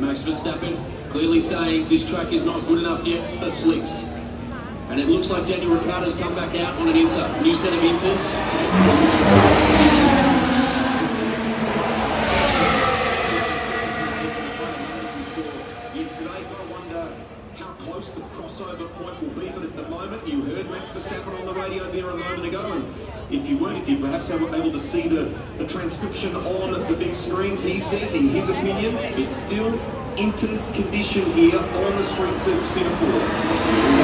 Max Verstappen clearly saying this track is not good enough yet for slicks. And it looks like Daniel Ricciardo's come back out on an inter. New set of inters. Close the crossover point will be, but at the moment, you heard Max Verstappen on the radio there a moment ago, and if you weren't, if you perhaps were able to see the, the transcription on the big screens, he says, in his opinion, it's still Inter's condition here on the streets of Singapore.